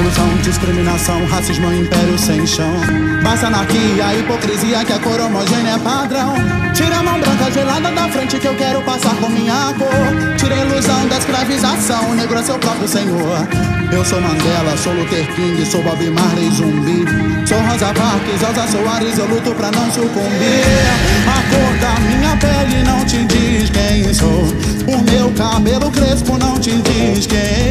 Exclusão, discriminação, racismo, império sem chão. Basta anarquia, hipocrisia que a cor homogênea é padrão. Tira a mão branca gelada da frente que eu quero passar com minha cor. Tira a ilusão da escravização, o negro é seu próprio senhor. Eu sou Mandela, sou Luther King, sou Bob Marley zumbi. Sou Rosa Parks, Elza Soares, eu luto pra não sucumbir. A cor da minha pele não te diz quem sou. O meu cabelo crespo não te diz quem sou.